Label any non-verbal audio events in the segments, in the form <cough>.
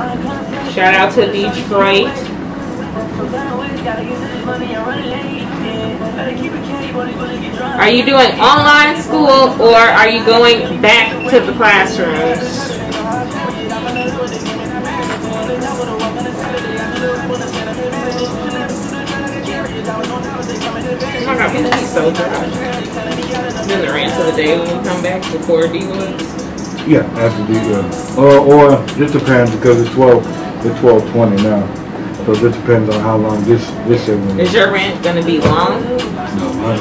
Shout out to Detroit. Are you doing online school or are you going back to the classrooms? Oh my god, is so dry. Then the rant of the day when we come back before D was. Yeah, after the uh, or or this depends because it's twelve it's twelve twenty now. So this depends on how long this this segment Is your rant gonna be long? No, I,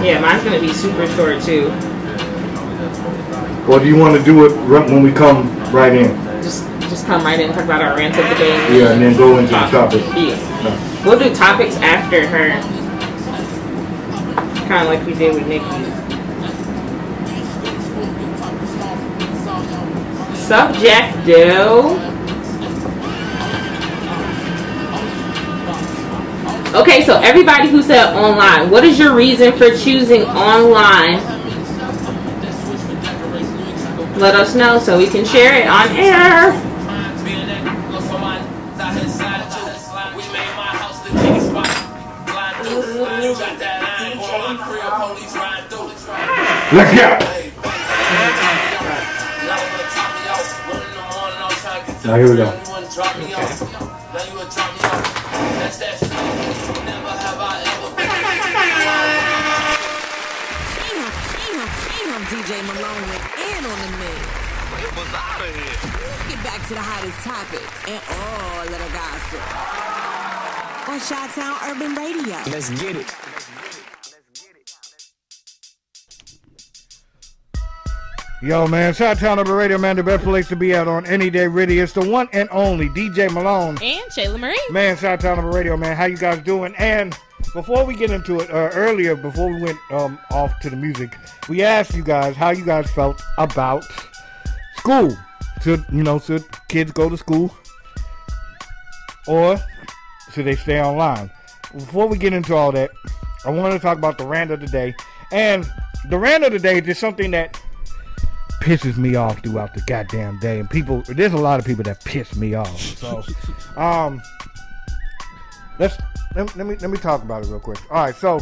I, Yeah, mine's gonna be super short too. Or do you want to do it right when we come right in? Just just come right in and talk about our rant of the day. Yeah, and then go into the topic. Yeah. We'll do topics after her. Kind of like we did with Nikki. Subject, do. Okay, so everybody who said online, what is your reason for choosing online? Let us know so we can share it on air. Let's go. Now here we go. DJ Malone went in on the mix. It was out of here. Let's get back to the hottest topics and all of the gossip. On Chi-Town Urban Radio. Let's get it. Yo, man, Chi-Town Urban Radio, man, the best place to be at on any day, really. It's the one and only DJ Malone. And Shayla Marie. Man, Chi-Town Urban Radio, man, how you guys doing? And before we get into it, uh, earlier, before we went um, off to the music, we asked you guys how you guys felt about school. Should, you know, should kids go to school? Or should they stay online? Before we get into all that, I want to talk about the rant of the day. And the rant of the day is just something that pisses me off throughout the goddamn day. And people, there's a lot of people that piss me off. So, um, let's let, let me let me talk about it real quick. All right, so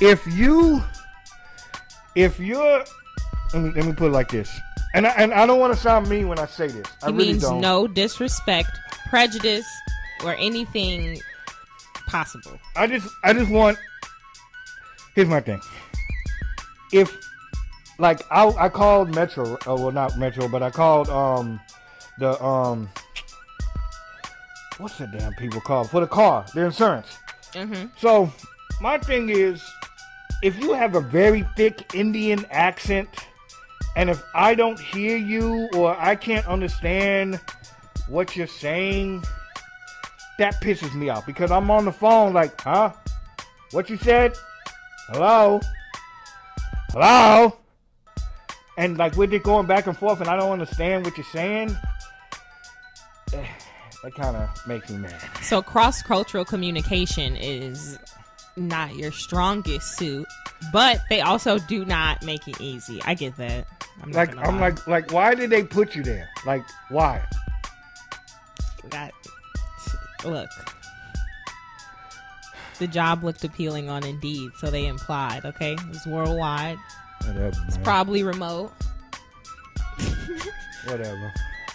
if you if you're let me, let me put it like this, and I, and I don't want to sound mean when I say this. I He really means don't. no disrespect, prejudice, or anything possible. I just I just want. Here's my thing. If like I I called Metro, uh, well not Metro, but I called um the um what's the damn people called for the car, their insurance. Mm-hmm. So my thing is, if you have a very thick Indian accent, and if I don't hear you or I can't understand what you're saying, that pisses me off because I'm on the phone like, huh? What you said? Hello? Hello? And like we're just going back and forth and I don't understand what you're saying. <sighs> That kind of makes me mad. So cross cultural communication is not your strongest suit, but they also do not make it easy. I get that. I'm Like I'm like like why did they put you there? Like why? that. Look, the job looked appealing on Indeed, so they implied. Okay, it was worldwide. Whatever. It's probably remote. <laughs> Whatever.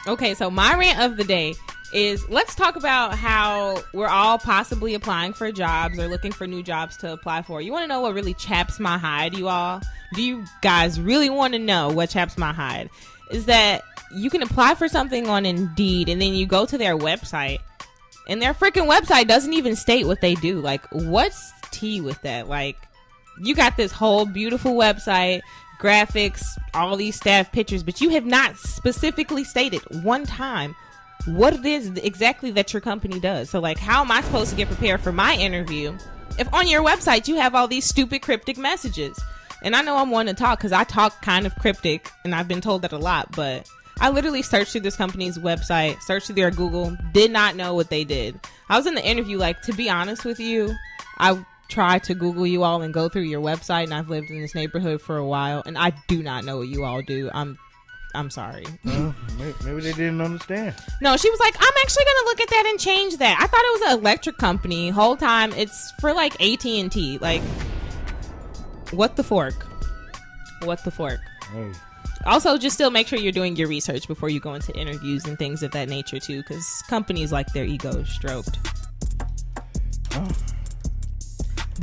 Okay, so my rant of the day is let's talk about how we're all possibly applying for jobs or looking for new jobs to apply for. You want to know what really chaps my hide, you all? Do you guys really want to know what chaps my hide? Is that you can apply for something on Indeed and then you go to their website and their freaking website doesn't even state what they do. Like, what's tea with that? Like, you got this whole beautiful website, graphics, all these staff pictures, but you have not specifically stated one time what it is exactly that your company does. So, like, how am I supposed to get prepared for my interview if on your website you have all these stupid cryptic messages? And I know I'm one to talk because I talk kind of cryptic, and I've been told that a lot, but I literally searched through this company's website, searched through their Google, did not know what they did. I was in the interview, like, to be honest with you, I tried to Google you all and go through your website, and I've lived in this neighborhood for a while, and I do not know what you all do. I'm I'm sorry. Well, maybe, they didn't understand. No, she was like, I'm actually gonna look at that and change that. I thought it was an electric company. Whole time it's for like AT and T. Like, what the fork? What the fork? Hey, Also, just still make sure you're doing your research before you go into interviews and things of that nature too, because companies like their egos stroked.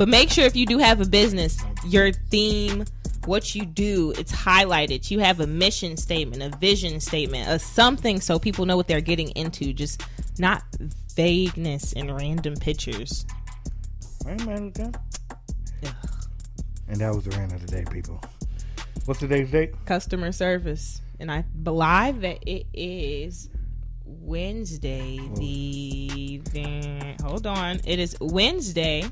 But make sure if you do have a business, your theme, what you do, it's highlighted. You have a mission statement, a vision statement, a something so people know what they're getting into. Just not vagueness and random pictures. I ain't mad at that. Ugh. And that was the rant of the day, people. What's today's date? Customer service. And I believe that it is Wednesday, the, the hold on. It is Wednesday,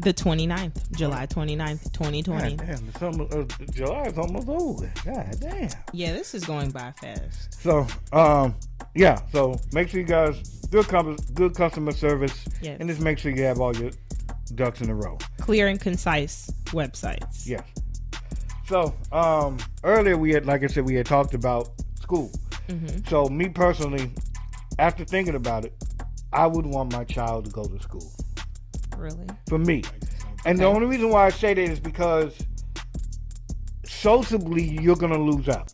the 29th, July 29th, 2020. God damn, almost, uh, July's almost over. God damn. Yeah, this is going by fast. So, um, yeah. So make sure you guys good com- good customer service, Yes. and just make sure you have all your ducks in a row. Clear and concise websites. Yes. So, um, earlier we had, like I said, we had talked about school. So, me personally, after thinking about it, I would want my child to go to school. Really? For me. And the only reason why I say that is because sociably you're gonna lose out.